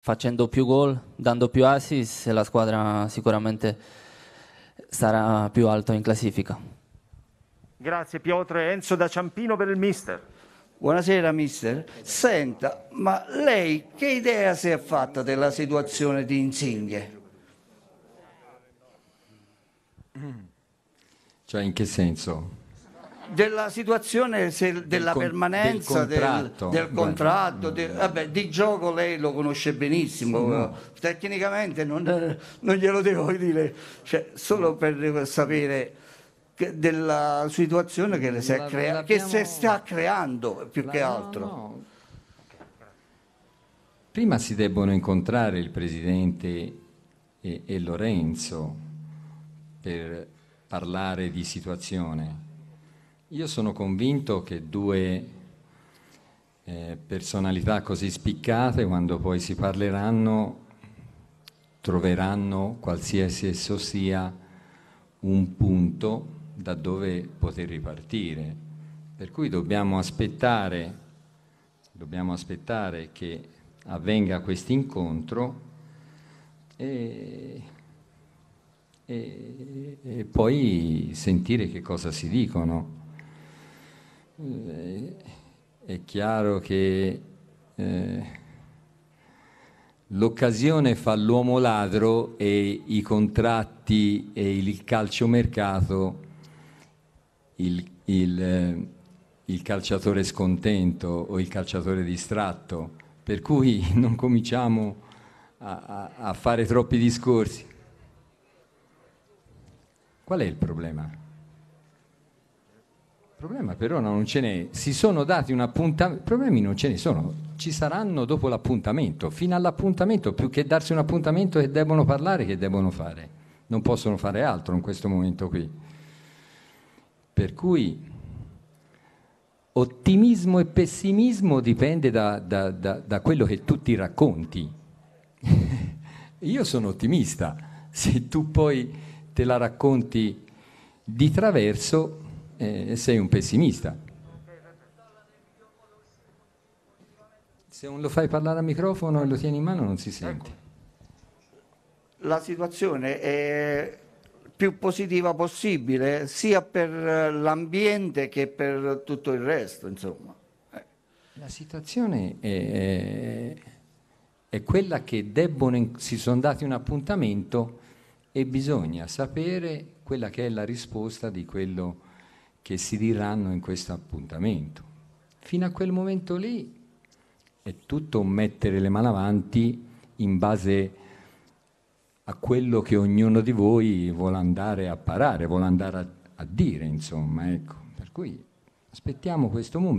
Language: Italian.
facendo più gol, dando più assist, la squadra sicuramente sarà più alto in classifica. Grazie Piotr. Enzo da Ciampino per il mister. Buonasera mister. Senta, ma lei che idea si è fatta della situazione di Insigne? Cioè in che senso? Della situazione se- della con- permanenza del contratto. del, del contratto, de- vabbè, di gioco lei lo conosce benissimo, tecnicamente non, non glielo devo dire, cioè, solo per sapere che- della situazione che, le si è La- crea- che si sta creando più La- che no, altro. no. Prima si debbono incontrare il Presidente e, e Lorenzo per parlare di situazione. Io sono convinto che due eh, personalità così spiccate, quando poi si parleranno, troveranno, qualsiasi esso sia, un punto da dove poter ripartire. Per cui dobbiamo aspettare, dobbiamo aspettare che avvenga questo incontro e, e- e poi sentire che cosa si dicono. Eh, È chiaro che eh, l'occasione fa l'uomo ladro e i contratti e il calciomercato il, il, eh, il calciatore scontento o il calciatore distratto, per cui non cominciamo a, a- a fare troppi discorsi. Qual è il problema? Problema però non ce n'è, si sono dati un appuntamento, problemi non ce ne sono, ci saranno dopo l'appuntamento, fino all'appuntamento, più che darsi un appuntamento che devono parlare, che devono fare, non possono fare altro in questo momento qui. Per cui ottimismo e pessimismo dipende da, da- da- da quello che tu ti racconti. Io sono ottimista, se tu poi te la racconti di traverso eh, sei un pessimista. Se non lo fai parlare al microfono e lo tieni in mano non si sente. la situazione è più positiva possibile sia per l'ambiente che per tutto il resto, insomma. La situazione è, è quella che debbono, si sono dati un appuntamento e bisogna sapere quella che è la risposta di quello che si diranno in questo appuntamento. Fino a quel momento lì è tutto un mettere le mani avanti in base a quello che ognuno di voi vuole andare a parare, vuole andare a, a dire, insomma, ecco. Per cui aspettiamo questo momento.